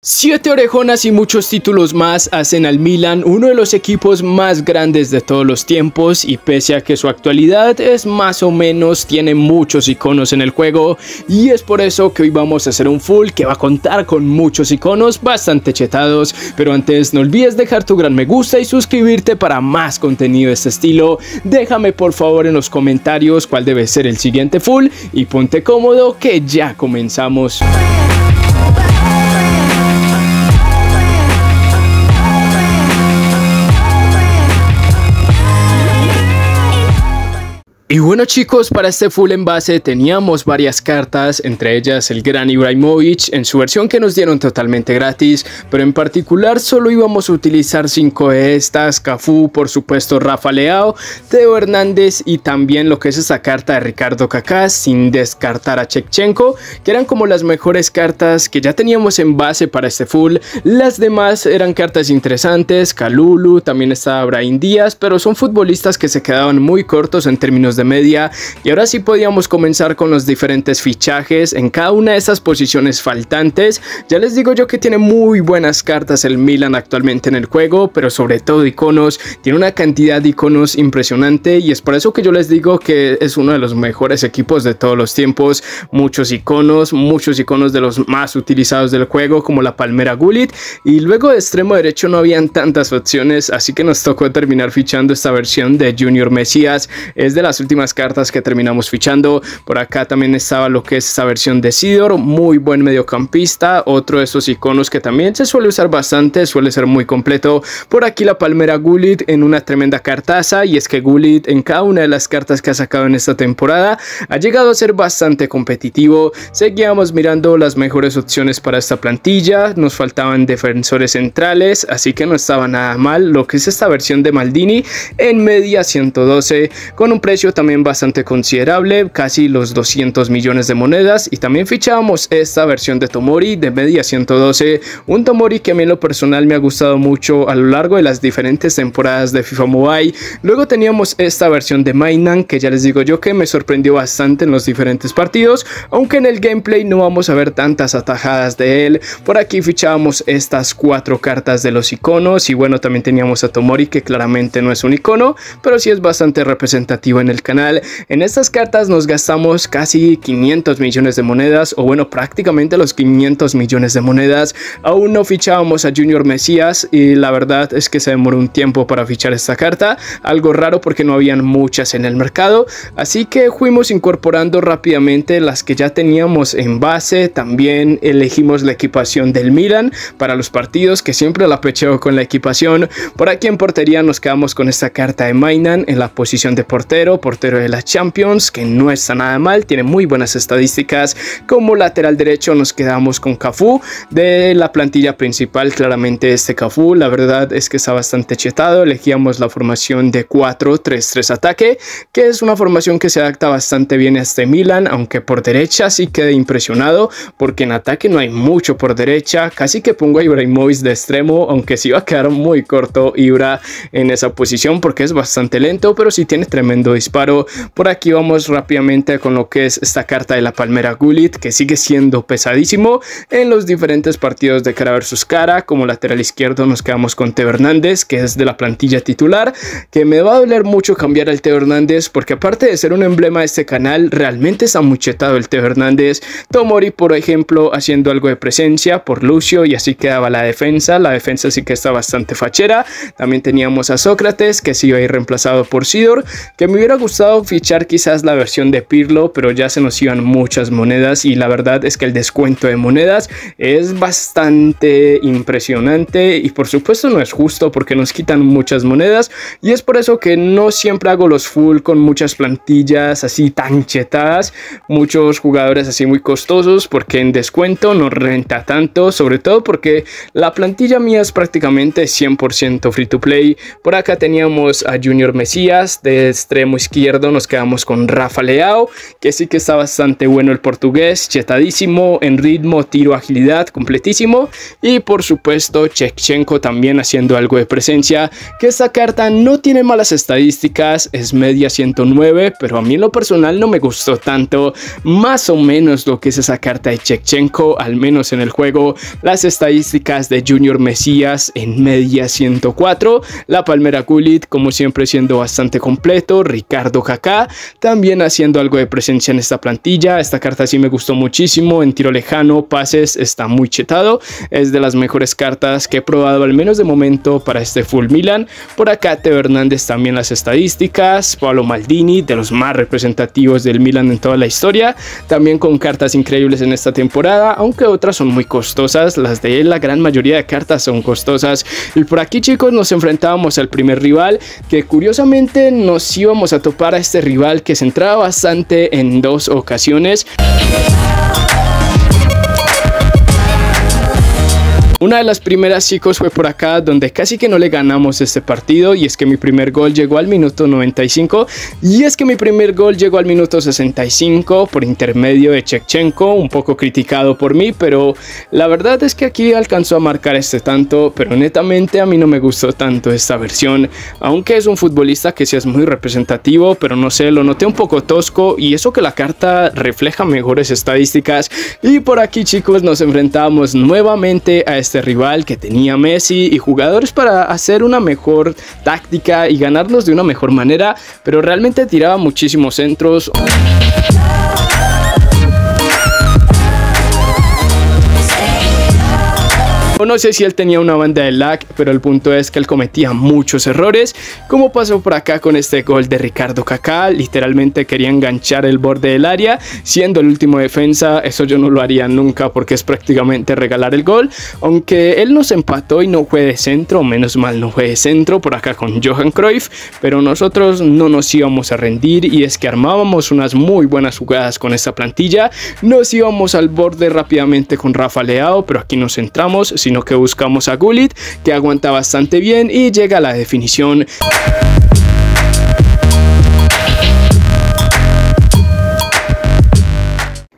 Siete orejonas y muchos títulos más hacen al Milan uno de los equipos más grandes de todos los tiempos y pese a que su actualidad es más o menos tiene muchos iconos en el juego y es por eso que hoy vamos a hacer un full que va a contar con muchos iconos bastante chetados pero antes no olvides dejar tu gran me gusta y suscribirte para más contenido de este estilo déjame por favor en los comentarios cuál debe ser el siguiente full y ponte cómodo que ya comenzamos. Bueno chicos, para este full envase teníamos varias cartas, entre ellas el Gran Ibrahimovic en su versión que nos dieron totalmente gratis, pero en particular solo íbamos a utilizar 5 de estas, Cafú, por supuesto Rafa Leao, Teo Hernández y también lo que es esa carta de Ricardo Kaká, sin descartar a Chekchenko, que eran como las mejores cartas que ya teníamos en base para este full, las demás eran cartas interesantes, Kalulu, también estaba Brahim Díaz, pero son futbolistas que se quedaban muy cortos en términos de y ahora sí podíamos comenzar con los diferentes fichajes en cada una de esas posiciones faltantes. Ya les digo yo que tiene muy buenas cartas el Milan actualmente en el juego, pero sobre todo iconos, tiene una cantidad de iconos impresionante y es por eso que yo les digo que es uno de los mejores equipos de todos los tiempos, muchos iconos, muchos iconos de los más utilizados del juego como la Palmera Gullit. Y luego de extremo derecho no habían tantas opciones, así que nos tocó terminar fichando esta versión de Junior Mesías, es de las últimas cartas que terminamos fichando. Por acá también estaba lo que es esa versión de Sidor, muy buen mediocampista, otro de esos iconos que también se suele usar bastante, suele ser muy completo. Por aquí la palmera Gullit en una tremenda cartaza y es que Gullit en cada una de las cartas que ha sacado en esta temporada ha llegado a ser bastante competitivo. Seguíamos mirando las mejores opciones para esta plantilla, nos faltaban defensores centrales, así que no estaba nada mal lo que es esta versión de Maldini en media 112 con un precio también bastante considerable, casi los 200 millones de monedas y también fichábamos esta versión de Tomori de media 112, un Tomori que a mí en lo personal me ha gustado mucho a lo largo de las diferentes temporadas de FIFA Mobile. Luego teníamos esta versión de Mainan que ya les digo yo que me sorprendió bastante en los diferentes partidos, aunque en el gameplay no vamos a ver tantas atajadas de él. Por aquí fichábamos estas cuatro cartas de los iconos y bueno también teníamos a Tomori que claramente no es un icono, pero sí es bastante representativo en el canal. En estas cartas nos gastamos casi 500 millones de monedas, o bueno, prácticamente los 500 millones de monedas. Aún no fichábamos a Junior Mesías y la verdad es que se demoró un tiempo para fichar esta carta, algo raro porque no habían muchas en el mercado, así que fuimos incorporando rápidamente las que ya teníamos en base, también elegimos la equipación del Milan para los partidos que siempre la pecheo con la equipación. Por aquí en portería nos quedamos con esta carta de Mainan en la posición de portero, por de la Champions, que no está nada mal, tiene muy buenas estadísticas. Como lateral derecho nos quedamos con Cafú de la plantilla principal, claramente este Cafú, la verdad es que está bastante chetado, elegíamos la formación de 4-3-3 ataque, que es una formación que se adapta bastante bien a este Milan, aunque por derecha sí quedé impresionado, porque en ataque no hay mucho por derecha, casi que pongo a Ibrahimovic de extremo, aunque sí va a quedar muy corto Ibra en esa posición porque es bastante lento, pero sí tiene tremendo disparo por aquí vamos rápidamente con lo que es esta carta de la Palmera Gullit, que sigue siendo pesadísimo en los diferentes partidos de cara versus cara. Como lateral izquierdo nos quedamos con Teo Hernández, que es de la plantilla titular, que me va a doler mucho cambiar al Teo Hernández, porque aparte de ser un emblema de este canal, realmente está muchetado el Teo Hernández. Tomori, por ejemplo, haciendo algo de presencia por Lucio y así quedaba la defensa. La defensa sí que está bastante fachera. También teníamos a Sócrates, que se iba a ir reemplazado por Sidor, que me hubiera gustado fichar quizás la versión de Pirlo, pero ya se nos iban muchas monedas y la verdad es que el descuento de monedas es bastante impresionante y por supuesto no es justo porque nos quitan muchas monedas y es por eso que no siempre hago los full con muchas plantillas así tan chetadas, muchos jugadores así muy costosos porque en descuento no renta tanto, sobre todo porque la plantilla mía es prácticamente 100% free to play. Por acá teníamos a Junior Mesías de extremo izquierdo nos quedamos con Rafa Leao, que sí que está bastante bueno el portugués, chetadísimo en ritmo, tiro, agilidad, completísimo. Y por supuesto, Chekchenko también haciendo algo de presencia, que esta carta no tiene malas estadísticas, es media 109, pero a mí en lo personal no me gustó tanto. Más o menos lo que es esa carta de Chekchenko, al menos en el juego, las estadísticas de Junior Mesías en media 104, la Palmera Gullit como siempre siendo bastante completo, Ricardo Kaká también haciendo algo de presencia en esta plantilla, esta carta sí me gustó muchísimo, en tiro lejano, pases, está muy chetado, es de las mejores cartas que he probado al menos de momento para este full Milan, por acá Teo Hernández también las estadísticas, Pablo Maldini de los más representativos del Milan en toda la historia, también con cartas increíbles en esta temporada, aunque otras son muy costosas, las de él la gran mayoría de cartas son costosas. Y por aquí chicos nos enfrentábamos al primer rival que curiosamente nos íbamos a topar a rival que se entraba bastante en dos ocasiones. Una de las primeras chicos fue por acá donde casi que no le ganamos este partido y es que mi primer gol llegó al minuto 95 y es que mi primer gol llegó al minuto 65 por intermedio de Chekchenko, un poco criticado por mí, pero la verdad es que aquí alcanzó a marcar este tanto, pero netamente a mí no me gustó tanto esta versión, aunque es un futbolista que sí es muy representativo, pero no sé, lo noté un poco tosco y eso que la carta refleja mejores estadísticas. Y por aquí chicos nos enfrentamos nuevamente a este este rival que tenía Messi y jugadores para hacer una mejor táctica y ganarnos de una mejor manera, pero realmente tiraba muchísimos centros. O no sé si él tenía una banda de lag, pero el punto es que él cometía muchos errores, como pasó por acá con este gol de Ricardo Kaká, literalmente quería enganchar el borde del área, siendo el último defensa, eso yo no lo haría nunca porque es prácticamente regalar el gol, aunque él nos empató y no fue de centro, menos mal no fue de centro por acá con Johan Cruyff, pero nosotros no nos íbamos a rendir y es que armábamos unas muy buenas jugadas con esta plantilla, nos íbamos al borde rápidamente con Rafa Leao, pero aquí nos centramos, sino que buscamos a Gullit, que aguanta bastante bien y llega a la definición.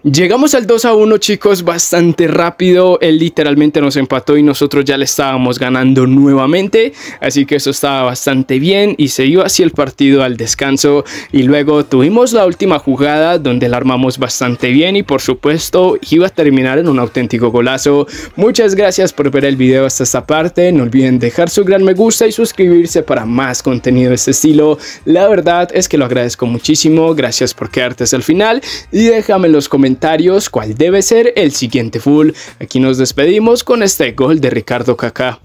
Llegamos al 2 a 1 chicos bastante rápido, él literalmente nos empató y nosotros ya le estábamos ganando nuevamente, así que eso estaba bastante bien y se iba así el partido al descanso. Y luego tuvimos la última jugada donde la armamos bastante bien y por supuesto iba a terminar en un auténtico golazo. Muchas gracias por ver el video hasta esta parte, no olviden dejar su gran me gusta y suscribirse para más contenido de este estilo, la verdad es que lo agradezco muchísimo, gracias por quedarte hasta el final. Y déjame en los comentarios comentarios cuál debe ser el siguiente full. Aquí nos despedimos con este gol de Ricardo Kaká.